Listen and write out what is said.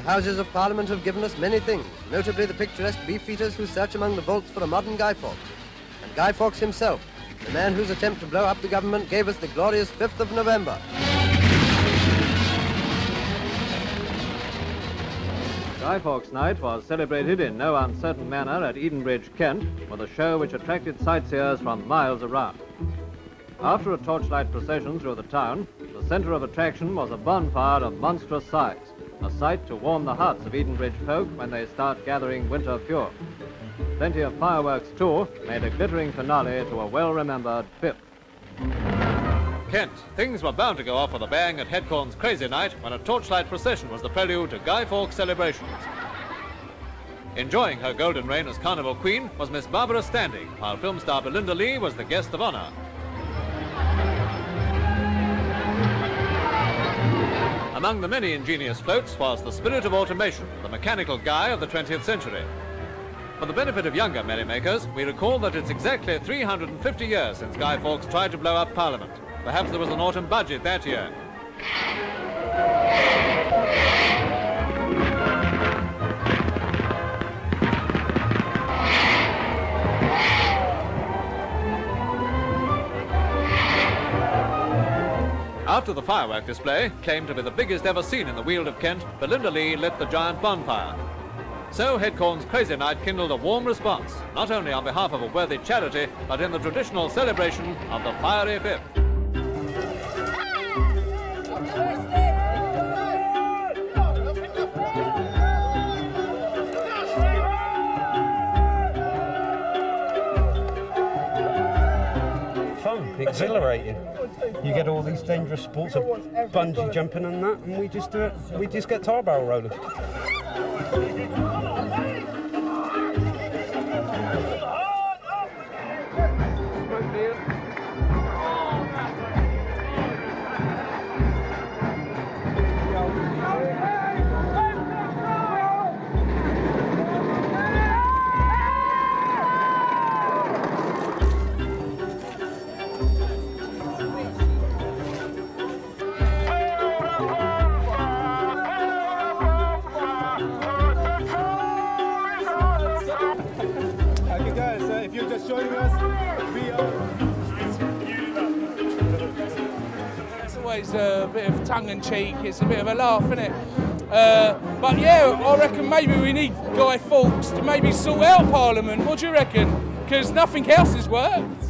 Houses of Parliament have given us many things, notably the picturesque beefeaters who search among the vaults for a modern Guy Fawkes. And Guy Fawkes himself, the man whose attempt to blow up the government gave us the glorious 5th of November. Guy Fawkes Night was celebrated in no uncertain manner at Edenbridge, Kent, with a show which attracted sightseers from miles around. After a torchlight procession through the town, the centre of attraction was a bonfire of monstrous size, a sight to warm the hearts of Edenbridge folk when they start gathering winter fuel. Plenty of fireworks, too, made a glittering finale to a well-remembered fifth. Kent, things were bound to go off with a bang at Headcorn's Crazy Night when a torchlight procession was the prelude to Guy Fawkes celebrations. Enjoying her golden reign as Carnival Queen was Miss Barbara Standing, while film star Belinda Lee was the guest of honour. Among the many ingenious floats was the spirit of automation, the mechanical guy of the 20th century. For the benefit of younger merrymakers, we recall that it's exactly 350 years since Guy Fawkes tried to blow up Parliament. Perhaps there was an autumn budget that year. After the firework display, claimed to be the biggest ever seen in the Weald of Kent, Belinda Lee lit the giant bonfire. So Headcorn's Crazy Night kindled a warm response, not only on behalf of a worthy charity, but in the traditional celebration of the Fiery Fifth. Exhilarating. You get all these dangerous sports of bungee jumping and that, and we just do it. We just get tar barrel rolling. Okay, if you're just joining us, we are. It's always a bit of tongue in cheek, it's a bit of a laugh, isn't it? Uh, but yeah, I reckon maybe we need Guy Fawkes to maybe sort out Parliament. What do you reckon? Because nothing else has worked.